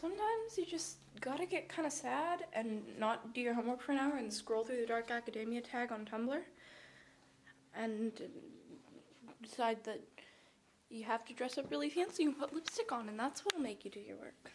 Sometimes you just gotta get kind of sad and not do your homework for an hour and scroll through the Dark Academia tag on Tumblr and decide that you have to dress up really fancy and put lipstick on, and that's what'll make you do your work.